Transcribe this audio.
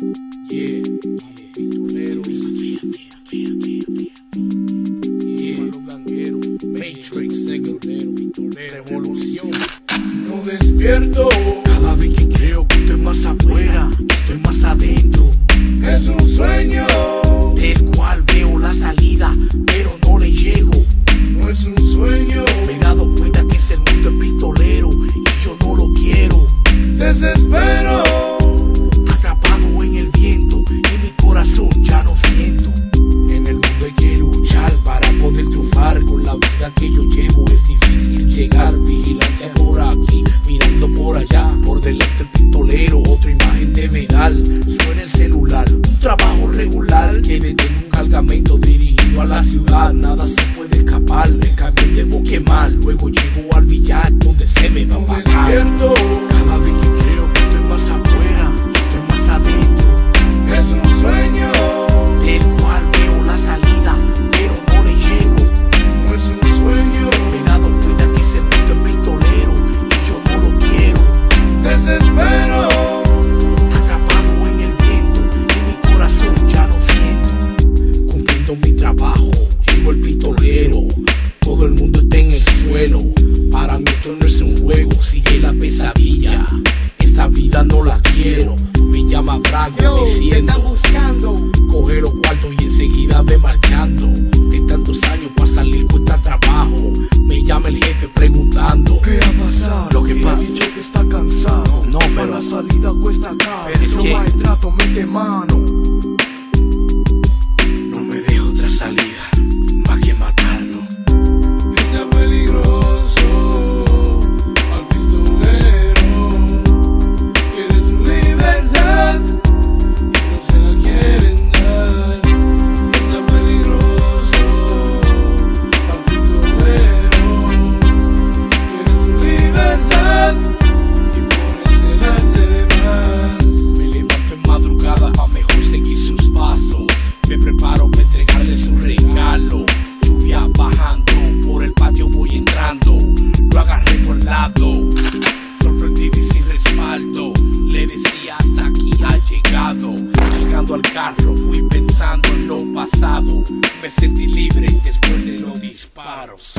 Yeah, pistolero. Yeah, gangueros. Matrix, pistolero, pistolero, revolución. No despierto. Cada vez que creo que estoy más afuera, estoy más adentro. Es un sueño. Del cual veo la salida, pero no le llego. No es un sueño. Me he dado cuenta que ese mundo es pistolero y yo no lo quiero. Desespero. Llegar. Vigilancia por aquí, mirando por allá. Por delante el pistolero, otra imagen de vedal. Suena el celular, un trabajo regular que detiene un cargamento dirigido a la ciudad. Nada se puede escapar, el camión debo quemar. Luego llego siento. Cumpliendo mi trabajo, llego el pistolero. Todo el mundo está en el suelo. Para mí esto no es un juego, sigue la pesadilla. Esa vida no la quiero. Me llama Drago diciendo. buscando? Coge los cuartos y enseguida ve marchando. De tantos años para salir cuesta trabajo. Me llama el jefe preguntando. ¿Qué ha pasado? Lo que Me pa- ha dicho que está cansado. No, pero- la salida cuesta caro. Pero es que- trato, mete mano. Le decía hasta aquí ha llegado. Llegando al carro, fui pensando en lo pasado. Me sentí libre después de los disparos.